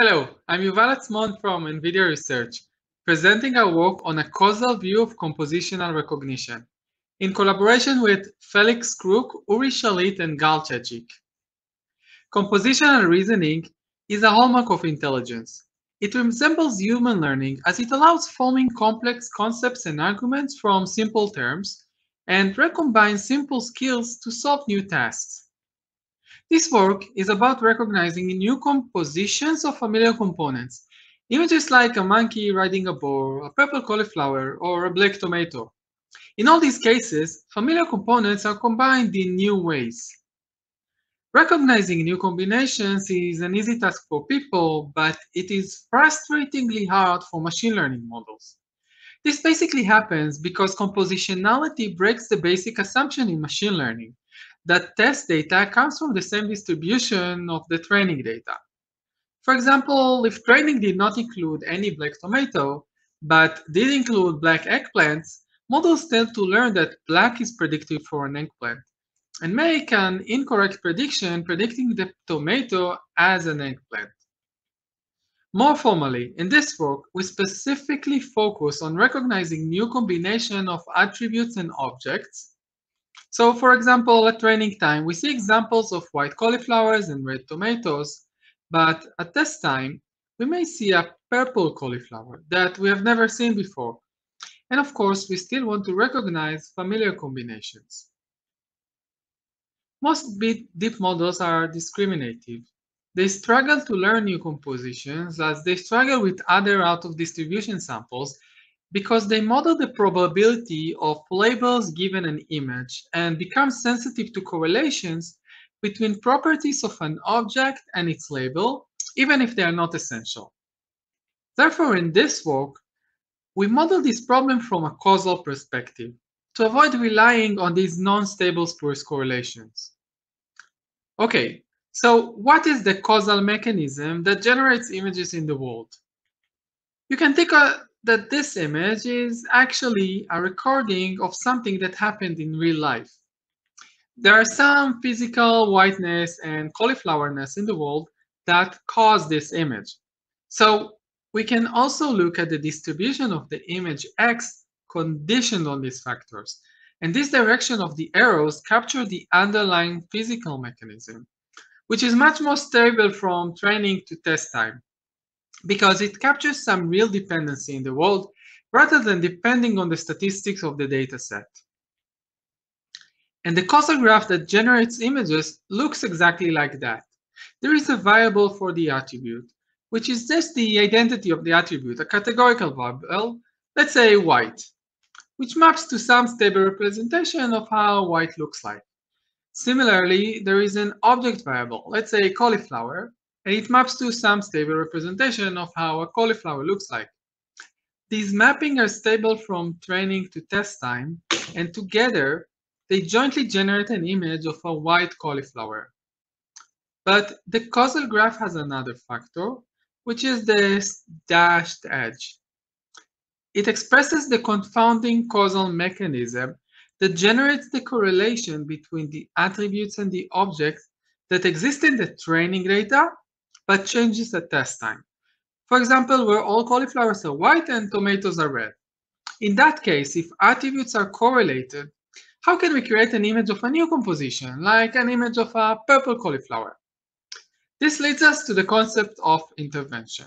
Hello, I'm Yuval Atzmon from NVIDIA Research, presenting our work on a causal view of compositional recognition, in collaboration with Felix Kreuk, Uri Shalit, and Gal Chechik. Compositional reasoning is a hallmark of intelligence. It resembles human learning as it allows forming complex concepts and arguments from simple terms and recombines simple skills to solve new tasks. This work is about recognizing new compositions of familiar components, images like a monkey riding a boar, a purple cauliflower, or a black tomato. In all these cases, familiar components are combined in new ways. Recognizing new combinations is an easy task for people, but it is frustratingly hard for machine learning models. This basically happens because compositionality breaks the basic assumption in machine learning that test data comes from the same distribution of the training data. For example, if training did not include any black tomato, but did include black eggplants, models tend to learn that black is predictive for an eggplant and make an incorrect prediction predicting the tomato as an eggplant. More formally, in this work, we specifically focus on recognizing new combination of attributes and objects so for example, at training time, we see examples of white cauliflowers and red tomatoes, but at test time, we may see a purple cauliflower that we have never seen before. And of course, we still want to recognize familiar combinations. Most deep models are discriminative. They struggle to learn new compositions as they struggle with other out-of-distribution samples because they model the probability of labels given an image and become sensitive to correlations between properties of an object and its label, even if they are not essential. Therefore, in this work, we model this problem from a causal perspective to avoid relying on these non-stable spurious correlations. Okay, so what is the causal mechanism that generates images in the world? You can take a that this image is actually a recording of something that happened in real life. There are some physical whiteness and cauliflowerness in the world that cause this image. So we can also look at the distribution of the image X conditioned on these factors. And this direction of the arrows capture the underlying physical mechanism, which is much more stable from training to test time because it captures some real dependency in the world rather than depending on the statistics of the dataset. And the causal graph that generates images looks exactly like that. There is a variable for the attribute, which is just the identity of the attribute, a categorical variable, let's say white, which maps to some stable representation of how white looks like. Similarly, there is an object variable, let's say cauliflower, and it maps to some stable representation of how a cauliflower looks like. These mapping are stable from training to test time, and together they jointly generate an image of a white cauliflower. But the causal graph has another factor, which is this dashed edge. It expresses the confounding causal mechanism that generates the correlation between the attributes and the objects that exist in the training data but changes at test time. For example, where all cauliflowers are white and tomatoes are red. In that case, if attributes are correlated, how can we create an image of a new composition, like an image of a purple cauliflower? This leads us to the concept of intervention,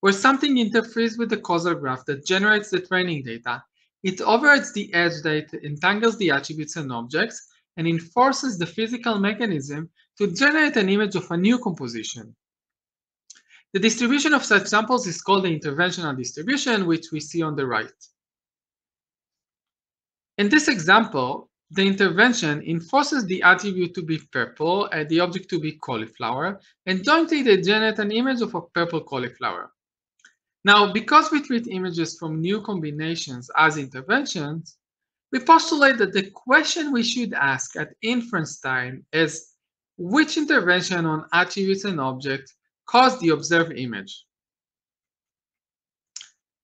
where something interferes with the causal graph that generates the training data. It overrides the edge that entangles the attributes and objects, and enforces the physical mechanism to generate an image of a new composition. The distribution of such samples is called the interventional distribution, which we see on the right. In this example, the intervention enforces the attribute to be purple and the object to be cauliflower, and jointly they generate an image of a purple cauliflower. Now, because we treat images from new combinations as interventions, we postulate that the question we should ask at inference time is which intervention on attributes and objects cause the observed image.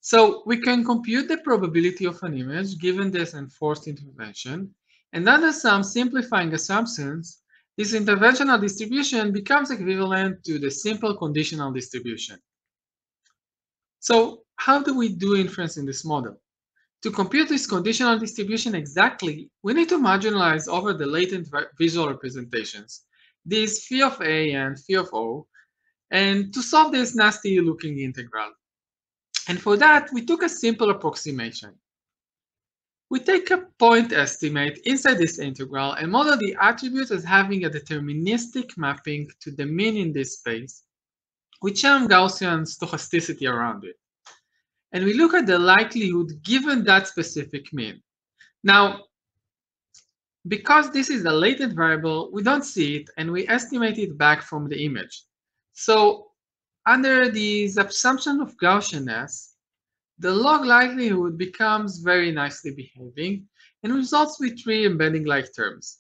So we can compute the probability of an image given this enforced intervention, and under some simplifying assumptions, this interventional distribution becomes equivalent to the simple conditional distribution. So how do we do inference in this model? To compute this conditional distribution exactly, we need to marginalize over the latent visual representations, these phi of A and phi of O, and to solve this nasty looking integral. And for that, we took a simple approximation. We take a point estimate inside this integral and model the attributes as having a deterministic mapping to the mean in this space, with some Gaussian stochasticity around it. And we look at the likelihood given that specific mean. Now, because this is a latent variable, we don't see it and we estimate it back from the image. So under this assumption of Gaussianness, the log likelihood becomes very nicely behaving and results with three embedding-like terms.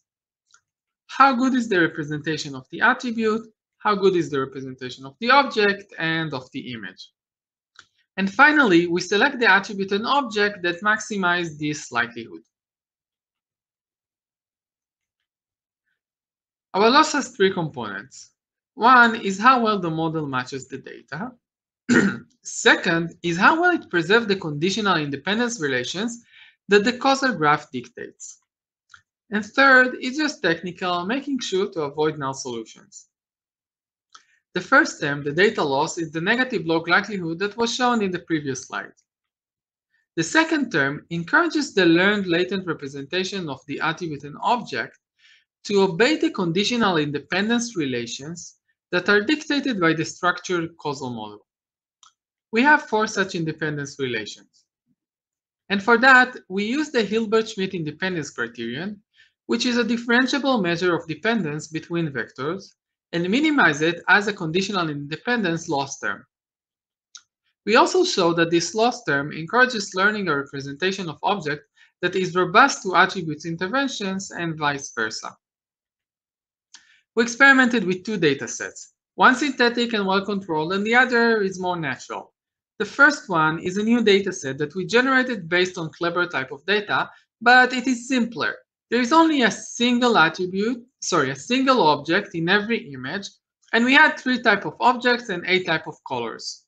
How good is the representation of the attribute? How good is the representation of the object and of the image? And finally, we select the attribute and object that maximize this likelihood. Our loss has three components. One is how well the model matches the data. Second is how well it preserves the conditional independence relations that the causal graph dictates. And third is just technical, making sure to avoid null solutions. The first term, the data loss, is the negative log likelihood that was shown in the previous slide. The second term encourages the learned latent representation of the attribute and object to obey the conditional independence relations that are dictated by the structured causal model. We have four such independence relations. And for that, we use the Hilbert-Schmidt independence criterion, which is a differentiable measure of dependence between vectors, and minimize it as a conditional independence loss term. We also show that this loss term encourages learning a representation of object that is robust to attributes interventions and vice versa. We experimented with two datasets, one synthetic and well-controlled, and the other is more natural. The first one is a new dataset that we generated based on CLEVR type of data, but it is simpler. There is only a single attribute, sorry, a single object in every image, and we had three type of objects and eight type of colors.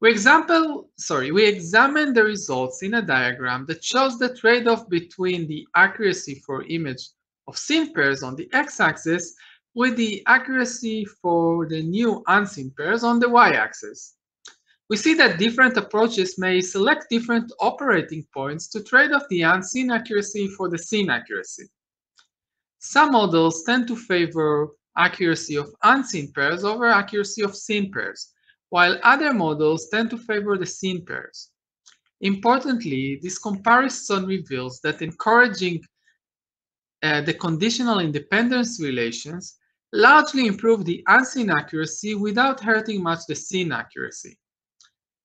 We example, sorry, we examine the results in a diagram that shows the trade-off between the accuracy for image of seen pairs on the x-axis with the accuracy for the new unseen pairs on the y-axis we see that different approaches may select different operating points to trade off the unseen accuracy for the seen accuracy. Some models tend to favor accuracy of unseen pairs over accuracy of seen pairs, while other models tend to favor the seen pairs. Importantly, this comparison reveals that encouraging uh, the conditional independence relations largely improve the unseen accuracy without hurting much the seen accuracy.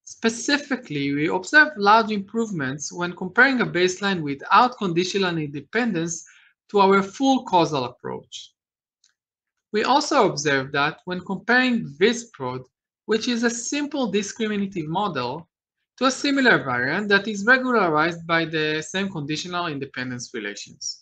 Specifically, we observe large improvements when comparing a baseline without conditional independence to our full causal approach. We also observe that when comparing VisProd, which is a simple discriminative model, to a similar variant that is regularized by the same conditional independence relations.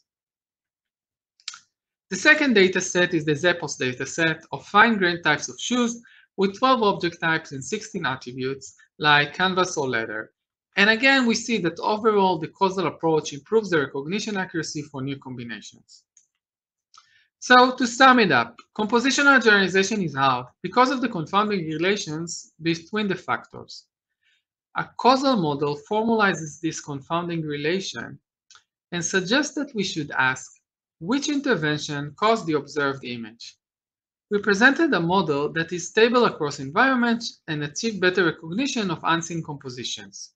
The second dataset is the Zappos dataset of fine-grained types of shoes with 12 object types and 16 attributes like canvas or leather. And again, we see that overall the causal approach improves the recognition accuracy for new combinations. So to sum it up, compositional generalization is hard because of the confounding relations between the factors. A causal model formalizes this confounding relation and suggests that we should ask which intervention caused the observed image we presented a model that is stable across environments and achieved better recognition of unseen compositions.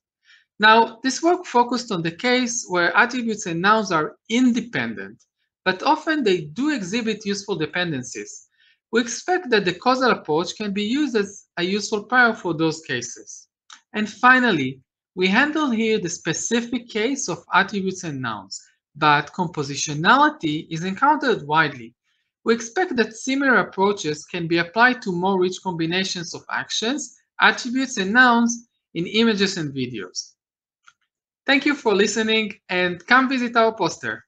Now, this work focused on the case where attributes and nouns are independent, but often they do exhibit useful dependencies. We expect that the causal approach can be used as a useful prior for those cases. And finally, we handle here the specific case of attributes and nouns, but compositionality is encountered widely. We expect that similar approaches can be applied to more rich combinations of actions, attributes, and nouns in images and videos. Thank you for listening and come visit our poster.